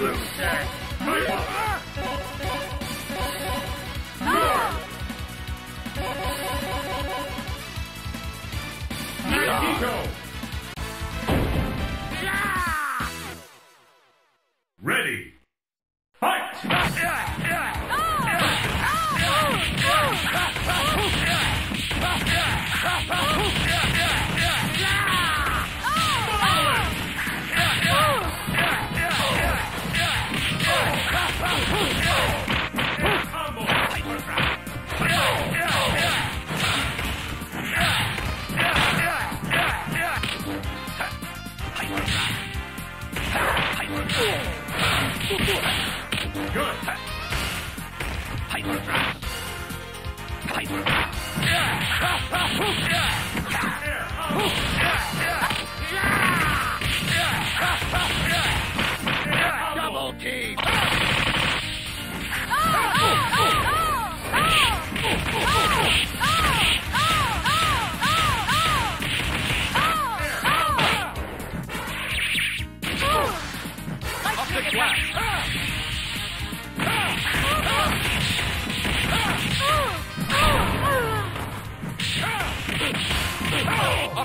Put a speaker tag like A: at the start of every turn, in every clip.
A: Ready.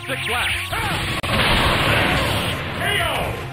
B: The glass!
A: KO!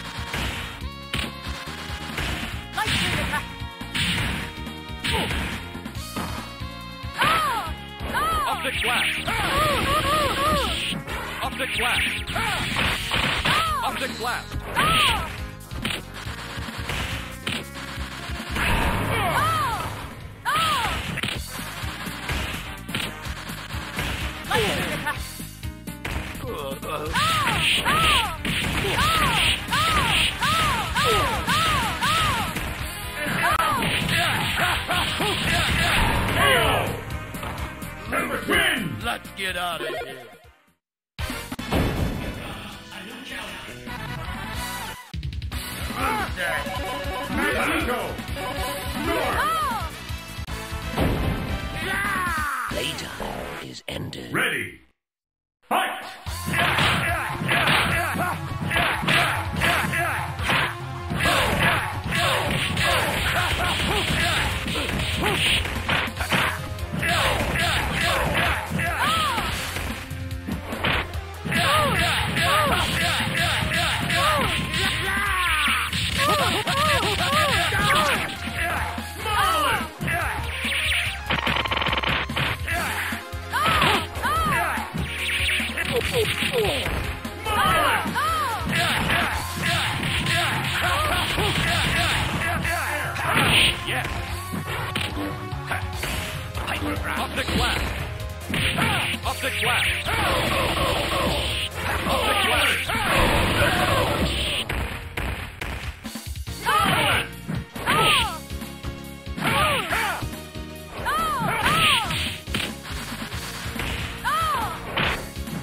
B: glass! The glass! The glass! Let's get out of here!
A: Magneto! North!
C: Playtime is ended.
A: Ready. Fight!
B: The glass!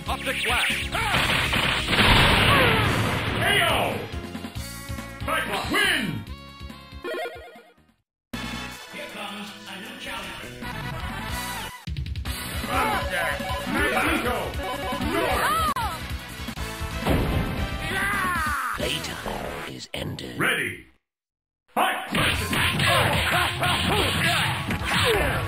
B: Up the glass!
A: KO! Cyclops wins! Magneto! North!
C: Playtime is ended.
A: Ready. Fight!
D: Oh,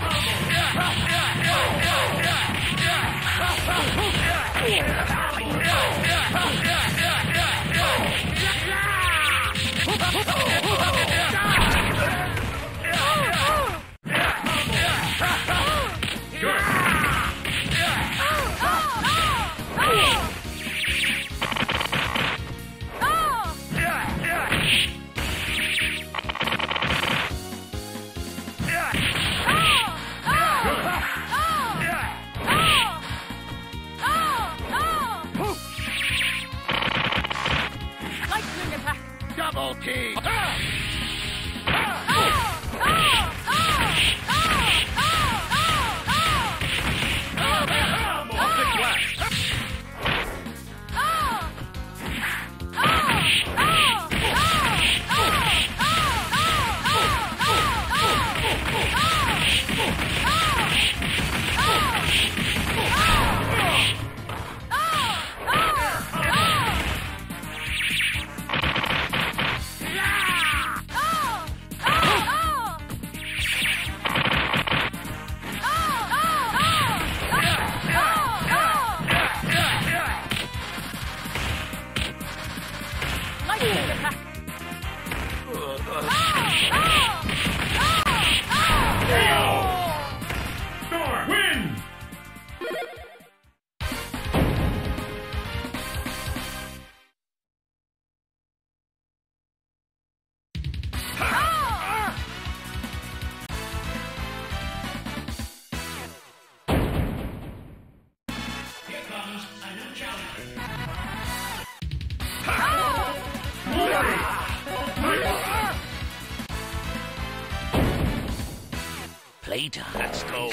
D: Playtime
A: Let's go.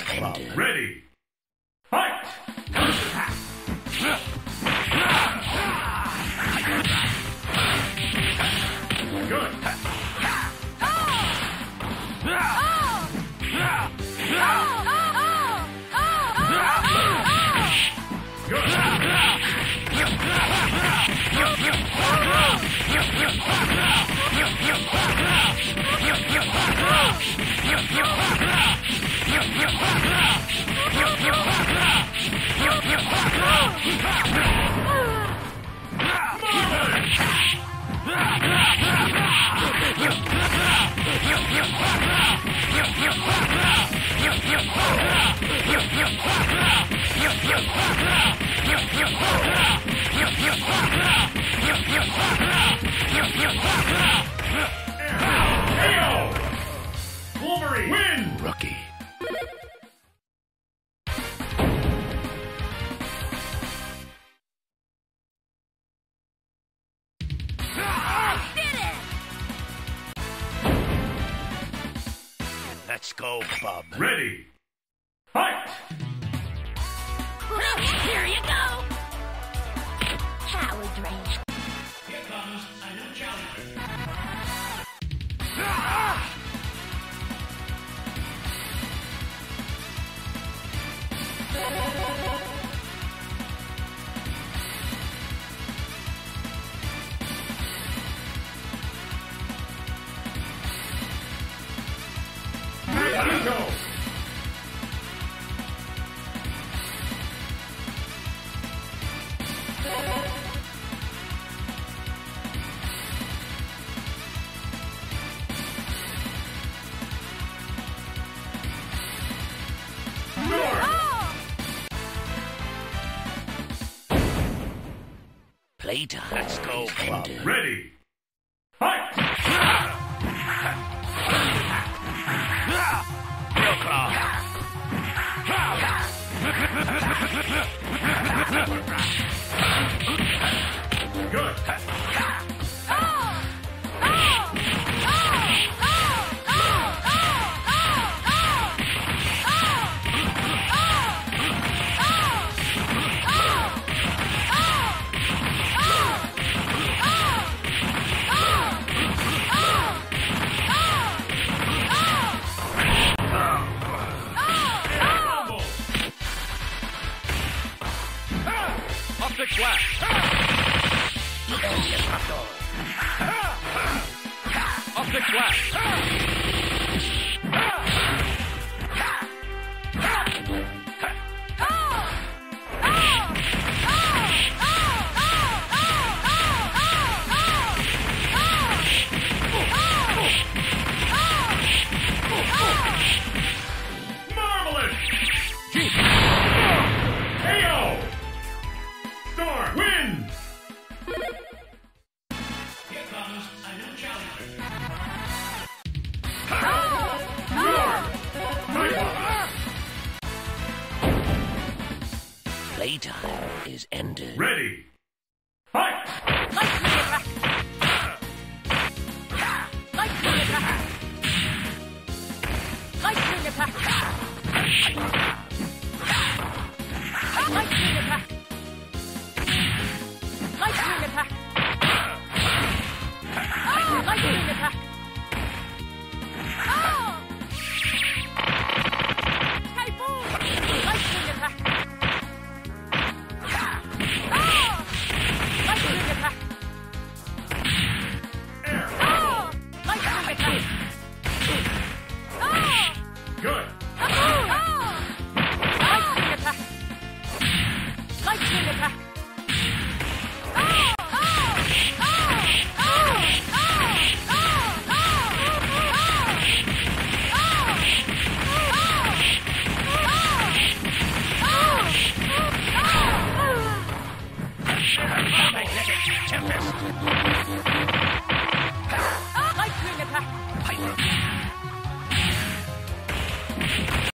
E: Ready. Fight! Good. Good. Wolverine win!
A: Let's go, bub.
E: Ready. Fight!
F: Here you go! Power Drain.
D: Playtime
A: Let's go.
E: Ready.
A: Optic blast.
D: Playtime is ended.
E: Ready. Fight!
F: Lightning attack! Lightning attack!